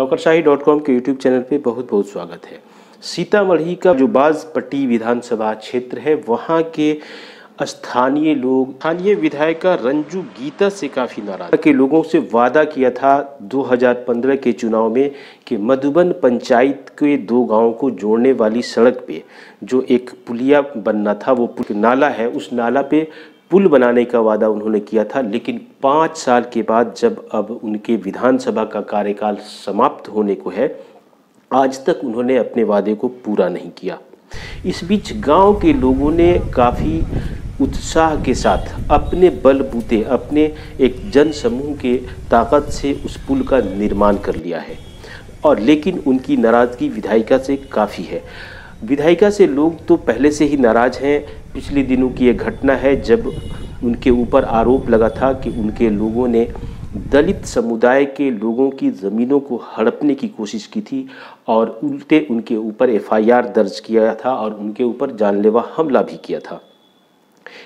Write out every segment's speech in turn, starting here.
नौकरशाही dot com के YouTube channel पे बहुत बहुत स्वागत है। सीतामढ़ी का जो बाजपट्टी विधानसभा क्षेत्र है, वहाँ के स्थानीय लोग, स्थानीय विधायिका रंजू गीता से काफ़ी नाराज़। के लोगों से वादा किया था 2015 के चुनाव में कि मधुबन पंचायत के दो गाँवों को जोड़ने वाली सड़क पे जो एक पुलिया बनना था, वो नाला है, उस नाला पे पुल बनाने का वादा उन्होंने किया था, लेकिन पाँच साल के बाद जब अब उनके विधानसभा का कार्यकाल समाप्त होने को है, आज तक उन्होंने अपने वादे को पूरा नहीं किया। इस बीच गाँव के लोगों ने काफ़ी उत्साह के साथ अपने बलबूते अपने एक जन समूह के ताकत से उस पुल का निर्माण कर लिया है। और लेकिन उनकी नाराज़गी विधायिका से काफ़ी है। विधायिका से लोग तो पहले से ही नाराज़ हैं। पिछले दिनों की एक घटना है जब उनके ऊपर आरोप लगा था कि उनके लोगों ने दलित समुदाय के लोगों की ज़मीनों को हड़पने की कोशिश की थी और उल्टे उनके ऊपर एफआईआर दर्ज किया था और उनके ऊपर जानलेवा हमला भी किया था।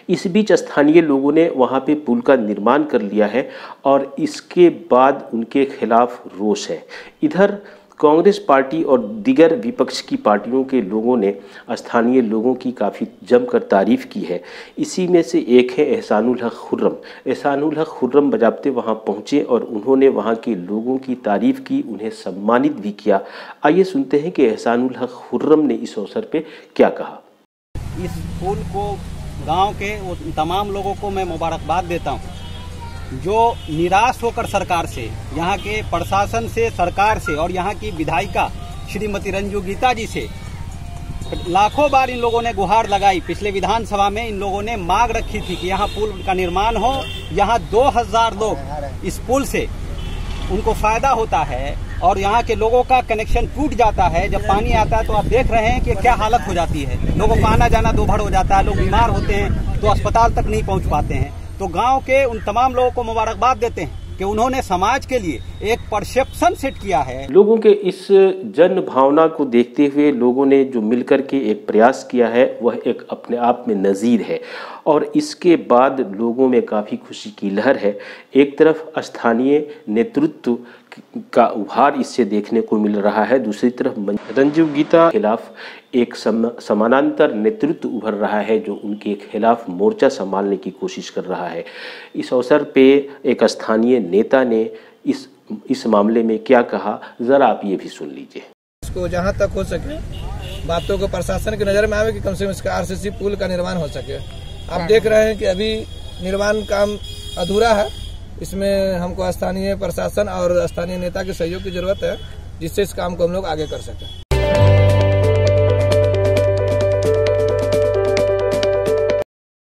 इस बीच स्थानीय लोगों ने वहाँ पे पुल का निर्माण कर लिया है और इसके बाद उनके खिलाफ रोष है। इधर कांग्रेस पार्टी और दिगर विपक्ष की पार्टियों के लोगों ने, स्थानीय लोगों की काफ़ी जमकर तारीफ़ की है। इसी में से एक है एहसानुल हक खुर्रम। एहसानुल हक खुर्रम बजाबते वहाँ पहुँचे और उन्होंने वहाँ के लोगों की तारीफ़ की, उन्हें सम्मानित भी किया। आइए सुनते हैं कि एहसानुल हक खुर्रम ने इस अवसर पर क्या कहा। इस पुल को गाँव के तमाम लोगों को मैं मुबारकबाद देता हूँ। जो निराश होकर सरकार से, यहाँ के प्रशासन से, सरकार से और यहाँ की विधायिका श्रीमती रंजू गीता जी से, लाखों बार इन लोगों ने गुहार लगाई। पिछले विधानसभा में इन लोगों ने मांग रखी थी कि यहाँ पुल का निर्माण हो। यहाँ 2000 लोग इस पुल से उनको फ़ायदा होता है और यहाँ के लोगों का कनेक्शन टूट जाता है। जब पानी आता है तो आप देख रहे हैं कि क्या हालत हो जाती है। लोगों को आना जाना दोभर हो जाता है। लोग बीमार होते हैं तो अस्पताल तक नहीं पहुँच पाते हैं। तो गाँव के उन तमाम लोगों को मुबारकबाद देते हैं कि उन्होंने समाज के लिए एक परसेप्शन सेट किया है। लोगों के इस जन भावना को देखते हुए लोगों ने जो मिलकर के एक प्रयास किया है वह एक अपने आप में नज़ीर है और इसके बाद लोगों में काफ़ी खुशी की लहर है। एक तरफ़ स्थानीय नेतृत्व का उभार इससे देखने को मिल रहा है दूसरी तरफ़ रंजीव गीता खिलाफ एक सम, समानांतर नेतृत्व उभर रहा है जो उनके खिलाफ मोर्चा संभालने की कोशिश कर रहा है। इस अवसर पे एक स्थानीय नेता ने इस इस मामले में क्या कहा ज़रा आप ये भी सुन लीजिए। इसको जहाँ तक हो सके बातों को प्रशासन की नज़र में आवे कि कम से कम इसका आरसीसी पुल का निर्माण हो सके। आप देख रहे हैं कि अभी निर्माण काम अधूरा है। इसमें हमको स्थानीय प्रशासन और स्थानीय नेता के सहयोग की ज़रूरत है जिससे इस काम को हम लोग आगे कर सकें।